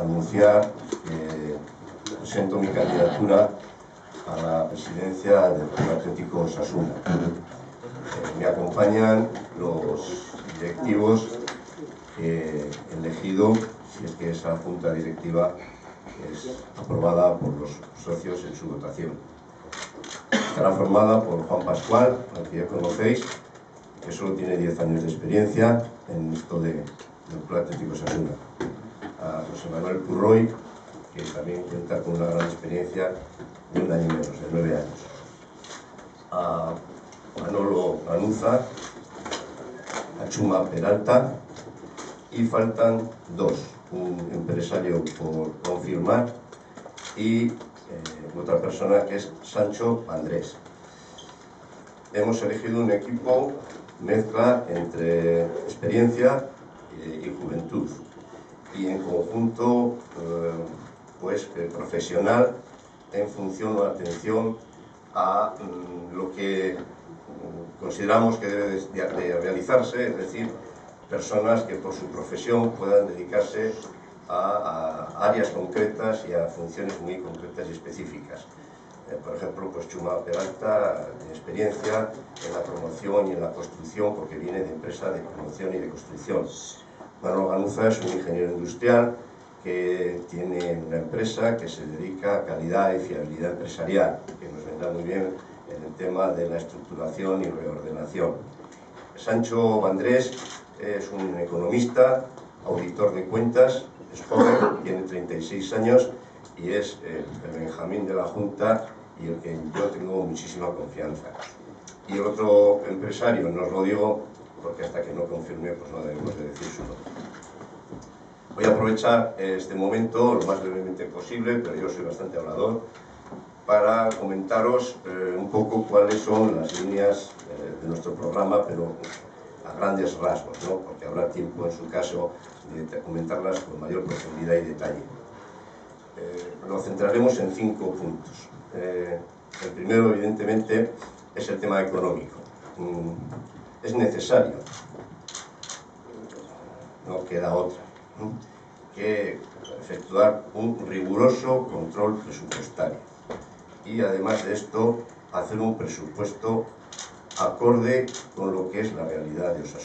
anunciar que presento mi candidatura a la presidencia del Club Atlético Osasuna. Eh, me acompañan los directivos que he elegido, si es que esa junta directiva es aprobada por los socios en su votación. Estará formada por Juan Pascual, al que ya conocéis, que solo tiene 10 años de experiencia en esto de, del Club Atlético Osasuna a José Manuel Purroy, que también cuenta con una gran experiencia de un año menos, de nueve años. A Manolo Anuza, a Chuma Peralta y faltan dos, un empresario por confirmar y eh, otra persona que es Sancho Andrés. Hemos elegido un equipo mezcla entre experiencia y juventud y en conjunto eh, pues, profesional en función o atención a mm, lo que mm, consideramos que debe de, realizarse, es decir, personas que por su profesión puedan dedicarse a, áreas concretas y a funciones muy concretas y específicas. Eh, por ejemplo, pues Chuma Peralta tiene experiencia en la promoción y en la construcción porque viene de empresa de promoción y de construcción. Manolo Ganuza es un ingeniero industrial que tiene una empresa que se dedica a calidad y fiabilidad empresarial, que nos vendrá muy bien en el tema de la estructuración y reordenación. Sancho Vandrés es un economista, auditor de cuentas, es joven, tiene 36 años y es el Benjamín de la Junta y el que yo tengo muchísima confianza. Y el otro empresario, no os lo digo porque hasta que no confirme pues no debemos de decir su nombre. Voy a aprovechar este momento lo más brevemente posible, pero yo soy bastante hablador, para comentaros eh, un poco cuáles son las líneas eh, de nuestro programa, pero a grandes rasgos, ¿no? porque habrá tiempo en su caso de comentarlas con mayor profundidad y detalle. Eh, lo centraremos en cinco puntos. el primero, evidentemente, es el tema económico. Mm, es necesario, no queda otra, que efectuar un riguroso control presupuestario y además de esto hacer un presupuesto acorde con lo que es la realidad de Osasuna.